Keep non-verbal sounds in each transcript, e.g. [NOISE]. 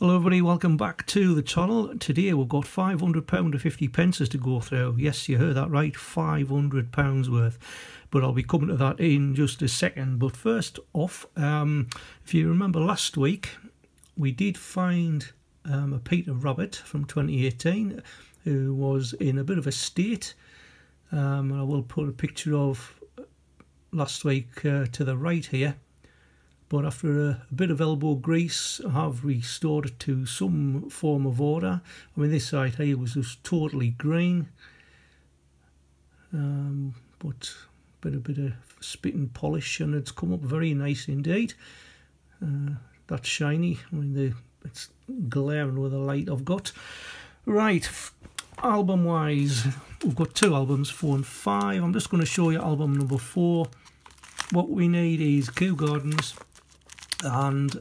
Hello everybody, welcome back to the channel. Today we've got £500 to 50 pences to go through. Yes, you heard that right, £500 worth. But I'll be coming to that in just a second. But first off, um, if you remember last week, we did find um, a Peter Rabbit from 2018 who was in a bit of a state. Um, and I will put a picture of last week uh, to the right here but after a, a, bit of elbow grease I have restored it to some form of order. I mean this side here was just totally green um, but a bit, a bit of spit and polish and it's come up very nice indeed. Uh, that's shiny, I mean the, it's glaring with the light I've got. Right, album wise, we've got two albums, four and five. I'm just going to show you album number four. What we need is Kew Gardens, and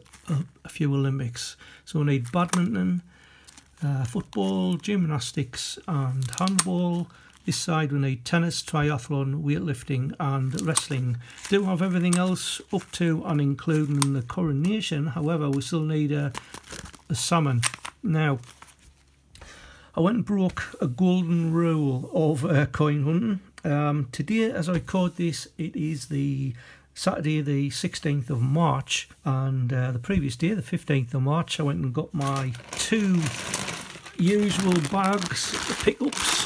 a, few Olympics. So we need badminton, uh, football, gymnastics and handball. This side we need tennis, triathlon, weightlifting and wrestling. Do have everything else up to and including the coronation. However, we still need a, a salmon. Now, I went and broke a golden rule of uh, coin hunting. Um, today, as I record this, it is the Saturday the 16th of March and uh, the previous day the 15th of March I went and got my two usual bags pickups.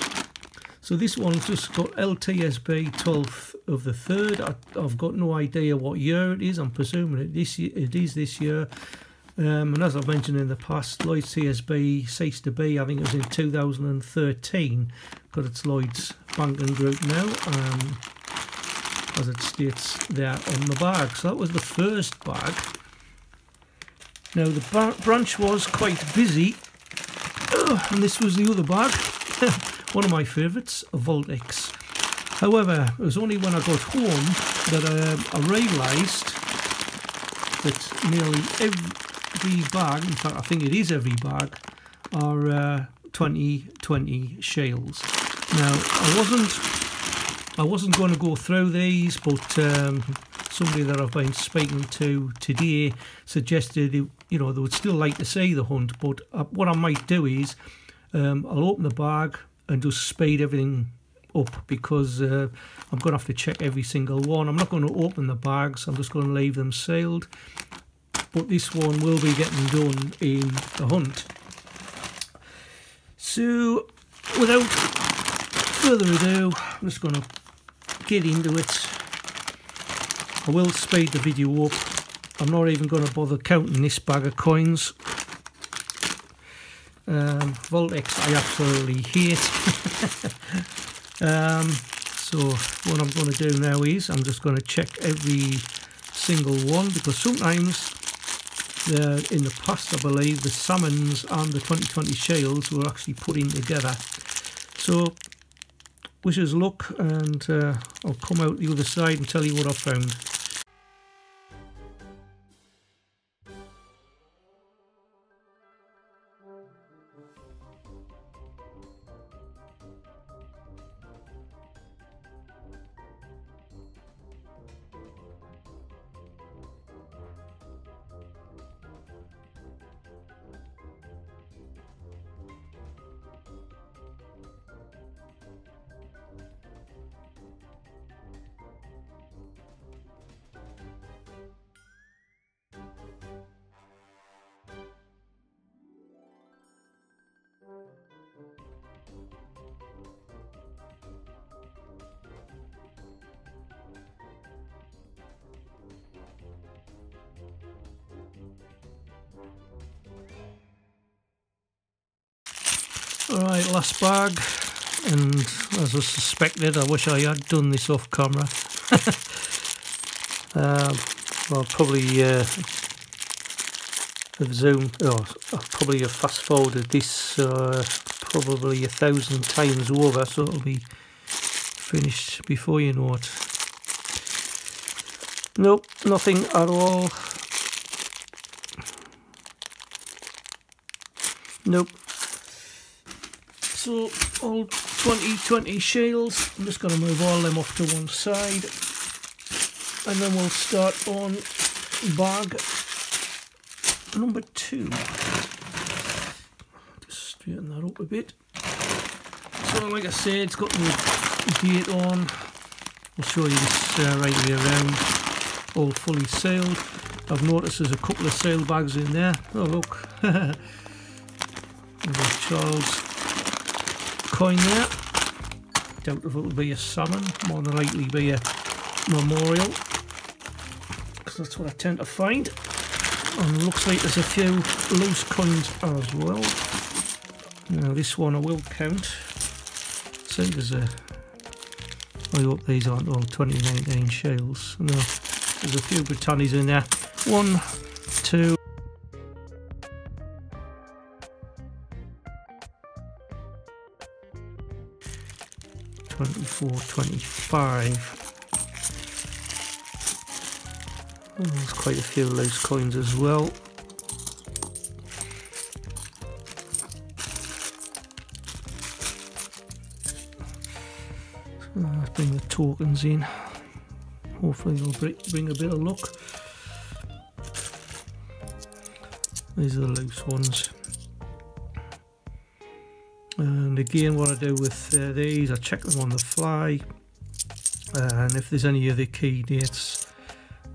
So this one's just got LTSB 12th of the 3rd I, have got no idea what year it is. I'm presuming it, this, it is this year. Um, and as I've mentioned in the past Lloyds TSB ceased to be I think it was in 2013 got its Lloyds banking group now. Um, as it states there on the bag. So that was the first bag. Now the branch was quite busy [COUGHS] and this was the other bag. [LAUGHS] One of my favourites, a Vaultex. However, it was only when I got home that uh, I realised that nearly every bag, in fact I think it is every bag, are uh, 2020 shales. Now I wasn't I wasn't going to go through these, but um, somebody that I've been speaking to today suggested, you know, they would still like to see the hunt, but uh, what I might do is um, I'll open the bag and just speed everything up because uh, I'm going to have to check every single one. I'm not going to open the bags, I'm just going to leave them sealed. But this one will be getting done in the hunt. So, without further ado, I'm just going to get into it. I will speed the video up. I'm not even going to bother counting this bag of coins. Um, Vaultex I absolutely hate. [LAUGHS] um, so what I'm going to do now is I'm just going to check every single one because sometimes in the past I believe the salmons and the 2020 shales were actually put in together. So wish us luck and uh, I'll come out the other side and tell you what I found. Alright, last bag. And as I suspected, I wish I had done this off camera. uh, [LAUGHS] well, probably uh, have zoomed, oh, probably have fast forwarded this uh, probably a thousand times over, so it'll be finished before you know it. Nope, nothing at all. Nope, so all 2020 shales, I'm just going to move all them off to one side and then we'll start on bag number two. Just straighten that up a bit. So like I said, it's got the date on. I'll show you this uh, right way around, all fully sealed. I've noticed there's a couple of sale bags in there. Oh look, [LAUGHS] there's child's coin there. Doubt if it'll be a salmon, more than likely be a memorial. Because that's what I tend to find. And looks like there's a few loose coins as well. Now this one I will count. See there's a I hope these aren't all 2019 shells. No, there's a few Britannias in there. One, two, Twenty-four, twenty-five. Oh, there's quite a few of those coins as well. So bring the tokens in. Hopefully they'll bring a bit of luck. These are the loose ones. And again, what I do with uh, these, I check them on the fly. Uh, and if there's any other key dates,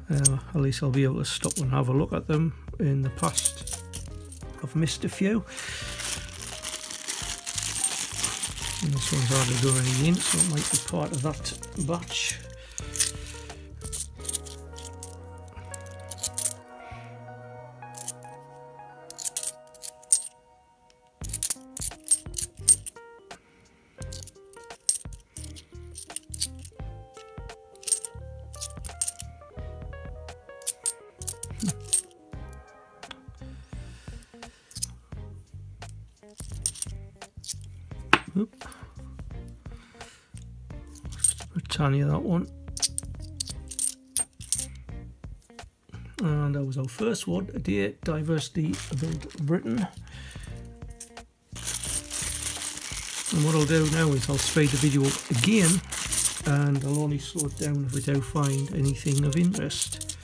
uh, at least I'll be able to stop and have a look at them. In the past, I've missed a few. And this one's hardly got any in, so it might be part of that batch. And that was our first one, Dear Diversity Built Britain. And what I'll do now is I'll speed the video up again and I'll only slow it down if I don't find anything of interest.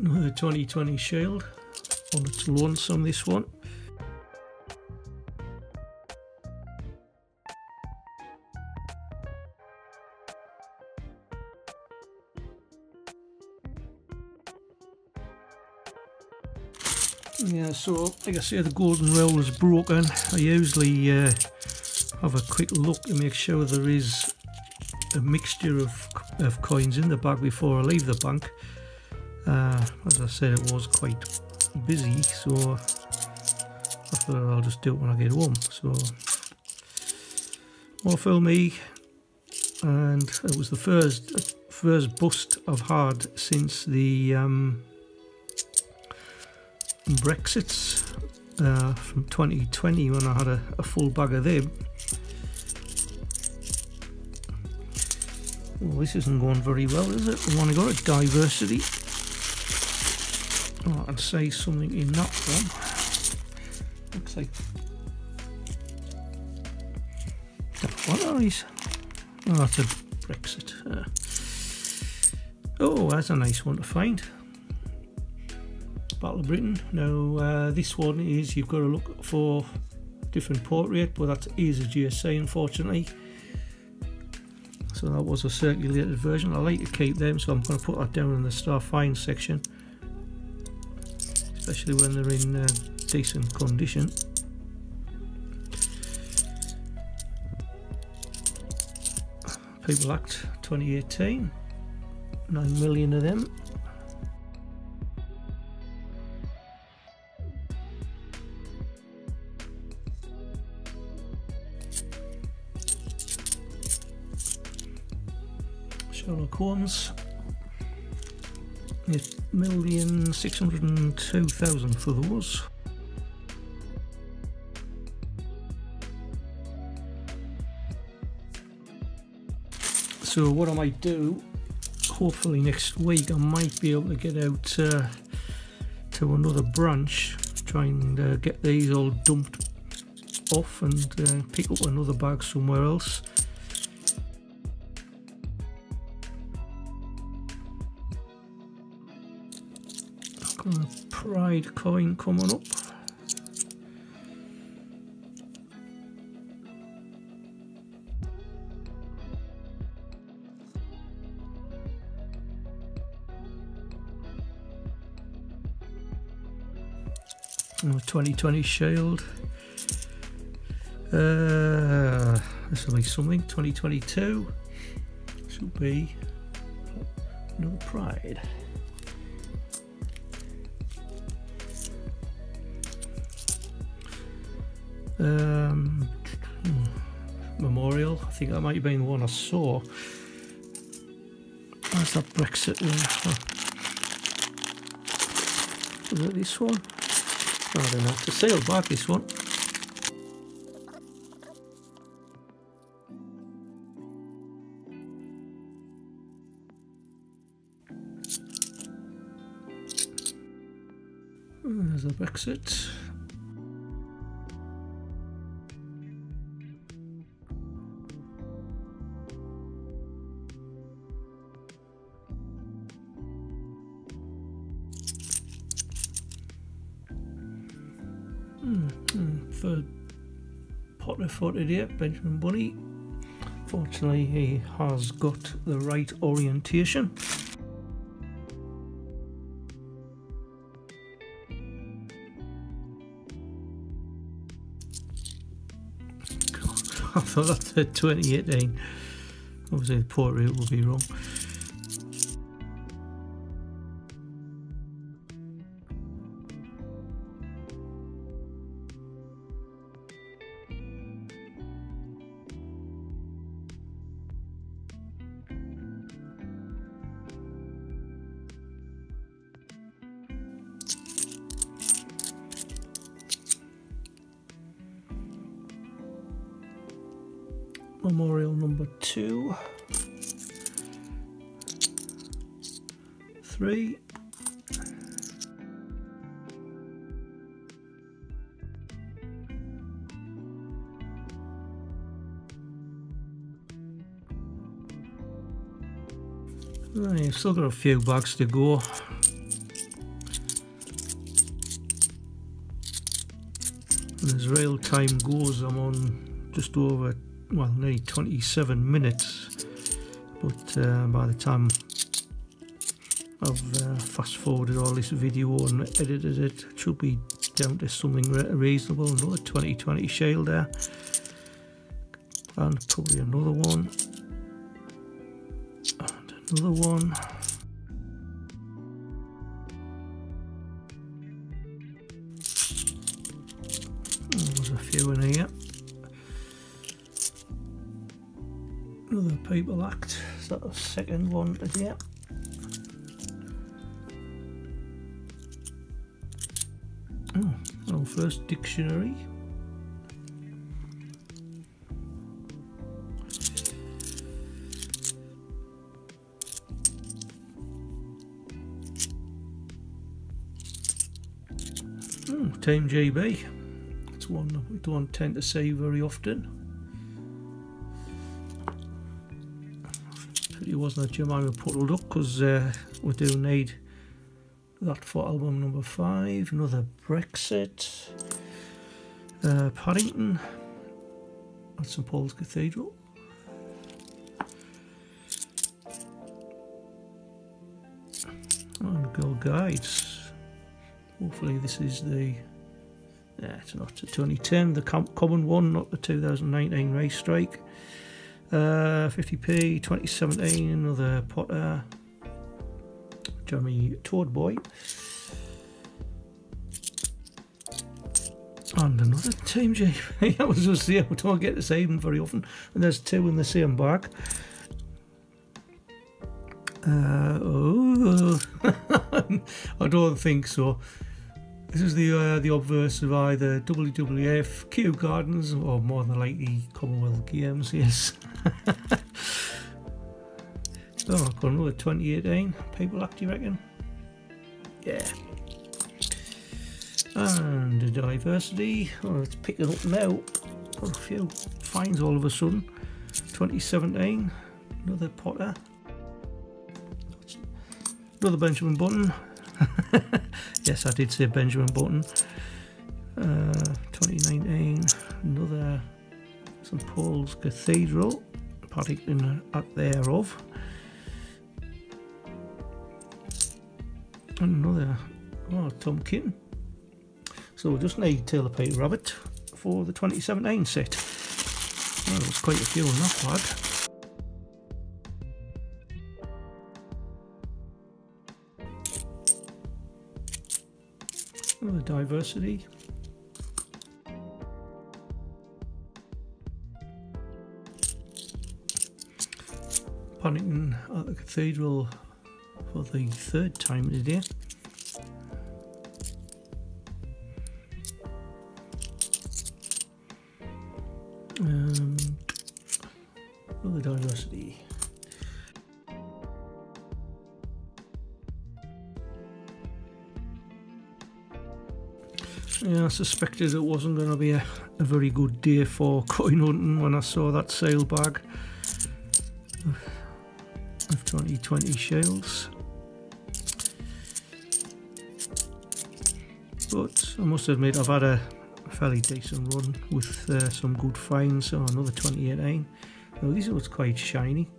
Another 2020 Shield on its lonesome this one. Yeah, so like I say, the golden roll is broken. I usually uh, have a quick look to make sure there is a mixture of, of coins in the bag before I leave the bank. Uh, as I said, it was quite busy, so I thought I'll just do it when I get home. So, more for me, and it was the first first bust I've had since the um, Brexits uh, from 2020 when I had a, a full bag of them. Well, this isn't going very well, is it? I want to go to diversity. Oh, I'd say something in that one. Looks like. What are these? Oh, that's a Brexit. Uh, oh, that's a nice one to find. Battle of Britain. Now, uh, this one is you've got to look for different portrait, but that is a GSA, unfortunately. So that was a circulated version. I like to keep them, so I'm going to put that down in the star find section especially when they're in uh, decent condition. People Act 2018, 9 million of them. Sherlock Holmes million six hundred and two thousand for those. So what I might do, hopefully next week, I might be able to get out uh, to another branch, try and uh, get these all dumped off and uh, pick up another bag somewhere else. Pride coin coming up. Oh, 2020 Shield. Uh, this will be something. 2022 should be another Pride. Um, Memorial. I think that might have been the one I saw. Where's that Brexit one? Is it this one? I don't know. A sealed bag, this one. There's the Brexit. Potter footed Benjamin Bunny. Fortunately, he has got the right orientation. [LAUGHS] I thought that said 2018. Eh? Obviously, the port portrait will be wrong. Memorial number two, three, Right, still got a few bags to go. And as real time goes, I'm on just over well nearly 27 minutes but uh, by the time I've uh, fast forwarded all this video and edited it, it should be down to something reasonable another 2020 shale there. And probably another one. And another one. There's a few in here Another People Act. Is that the second one today? Oh, our first dictionary. Hmm, oh, Team GB. It's one we don't tend to see very often. Wasn't a Jemima Puddle-Duck because uh, we do need that for album number five. Another Brexit. Uh, Paddington at St Paul's Cathedral. And Girl Guides. Hopefully this is the yeah, it's not the 2010, the common one, not the 2019 race strike. Uh, 50p, 2017, another Potter. Jeremy Toad Boy. And another Team J. [LAUGHS] I was just saying, we don't get the same very often. And there's two in the same bag. Uh, oh, [LAUGHS] I don't think so. This is the uh, the obverse of either WWF, Kew Gardens, or more than likely Commonwealth Games, yes. [LAUGHS] oh, I've got another 2018 People Act, you reckon? Yeah. And the diversity, oh, it's picking up now. Got a few finds all of a sudden. 2017, another Potter. Another Benjamin Button. [LAUGHS] yes, I did say Benjamin Button. Uh, 2019, another St Paul's Cathedral, Paddington at thereof. Another, oh, Tom Kitten. So we just need Taylor Peter Rabbit for the 2017 set. Well, there's quite a few on that bag. Diversity. Paddington at the Cathedral for the third time today. Um, suspected it wasn't going to be a, a, very good day for coin hunting when I saw that sale bag of 2020 shells. But I must admit I've had a fairly decent run with uh, some good finds. So another 2018. Now these are quite shiny.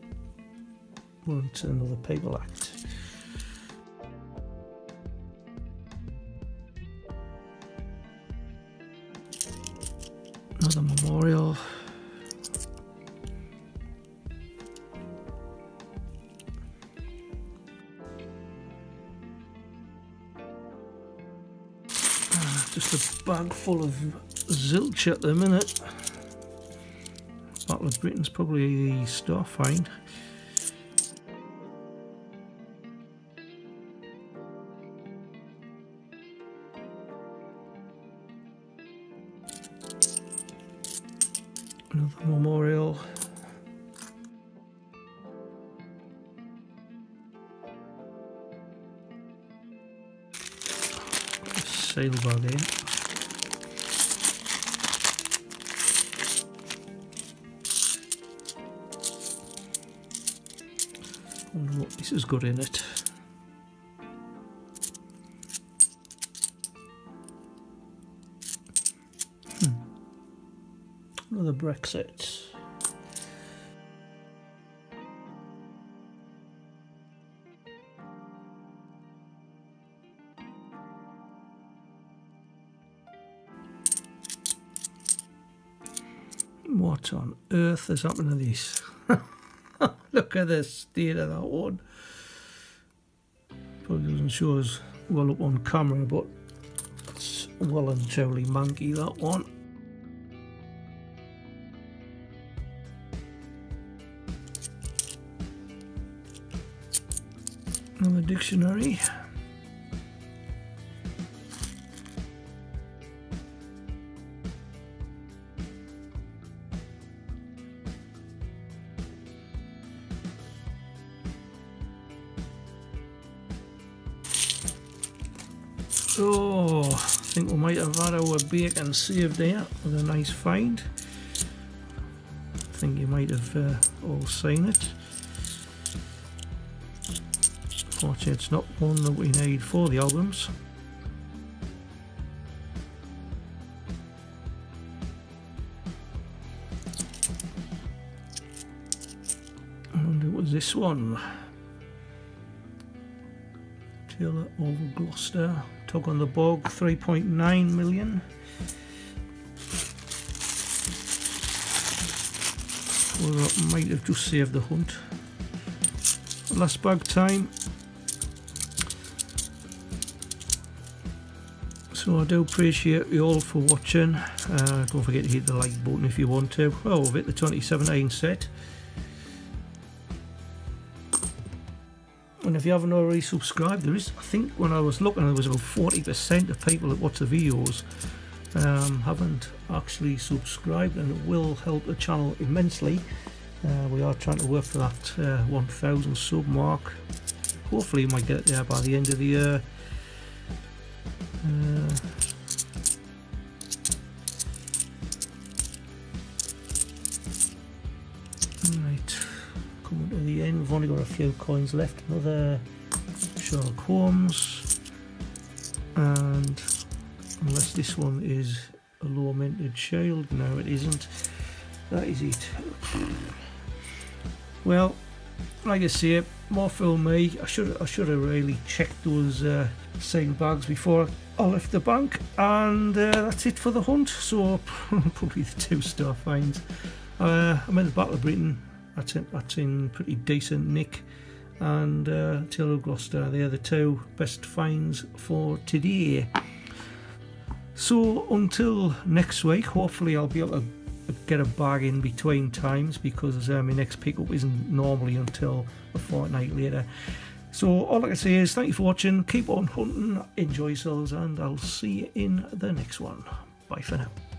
Want another People Act. Another memorial. Ah, just a bag full of zilch at the minute. Battle of Britain's probably the star Another memorial. Sailbar there. wonder what this has got in it. Brexit. What on earth has happened to this? [LAUGHS] Look at the state of that one. Probably doesn't show us well up on camera, but it's well and truly manky that one. Dictionary. Oh, I think we might have had our bacon saved there with a nice find. I think you might have uh, all seen it. It's not one that we need for the albums. And it was this one. Tailor of Gloucester. Tug on the Bog, 3.9 million. Well, that might have just saved the hunt. Last bag time, So I do appreciate you all for watching. Uh, don't forget to hit the like button if you want to. Well, we've hit the 2017 set. And if you haven't already subscribed, there is, I think when I was looking, there was about 40% of people that watch the videos um, haven't actually subscribed and it will help the channel immensely. Uh, we are trying to work for that uh, 1000 sub mark. Hopefully we might get there by the end of the year. Uh, right, coming to the end, we've only got a few coins left. Another Sherlock Holmes, and unless this one is a lamented child no it isn't. That is it. Well like I say more for me. I should I should have really checked those uh, bags before I left the bank and uh, that's it for the hunt. So [LAUGHS] probably the two star finds. Uh, I'm in the Battle of Britain. That's in, that's in pretty decent nick. And uh, Tale of Gloucester they're the two best finds for today. So until next week hopefully I'll be able to get a bag in between times because uh, my next pickup isn't normally until a fortnight later. So all I can say is thank you for watching. Keep on hunting. Enjoy yourselves and I'll see you in the next one. Bye for now